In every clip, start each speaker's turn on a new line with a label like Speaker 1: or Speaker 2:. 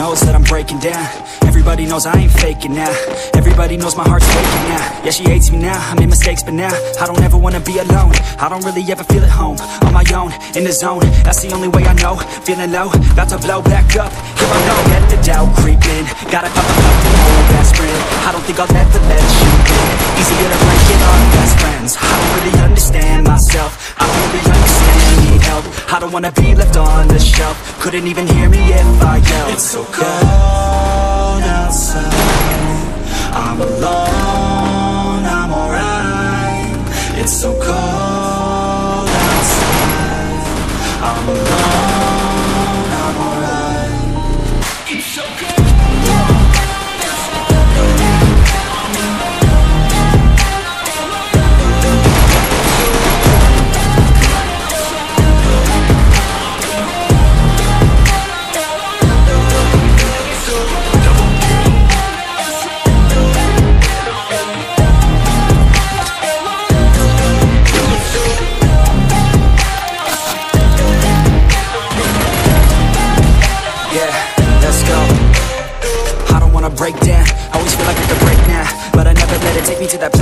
Speaker 1: Knows that I'm breaking down. Everybody knows I ain't faking now. Everybody knows my heart's breaking now. Yeah, she hates me now. I made mistakes, but now I don't ever wanna be alone. I don't really ever feel at home. On my own, in the zone. That's the only way I know. Feeling low, about to blow back up. Here I go, let the doubt creep in. Got a couple of old best. I don't think I'll ever wanna be left on the shelf. Couldn't even hear me if I yelled.
Speaker 2: It's so cold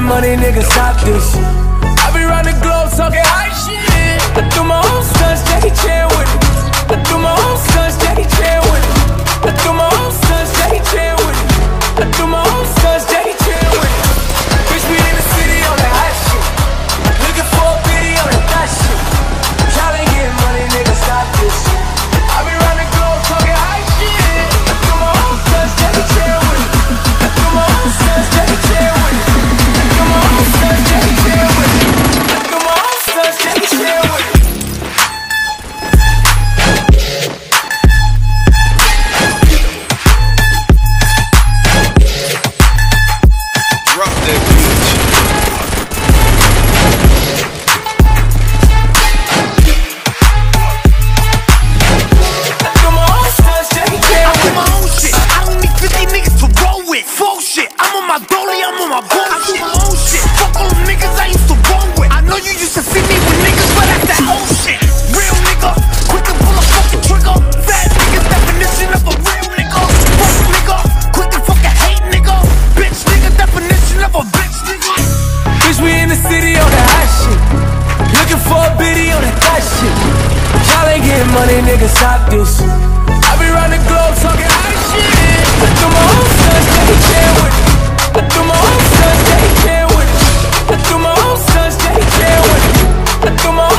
Speaker 3: Money, nigga, stop this. I be round the globe nigga stop this. I be round the globe talking high shit. I do my own sons, they can't with it. I do my own sons, they can't with it. I do my own sons, they can't with it. I do my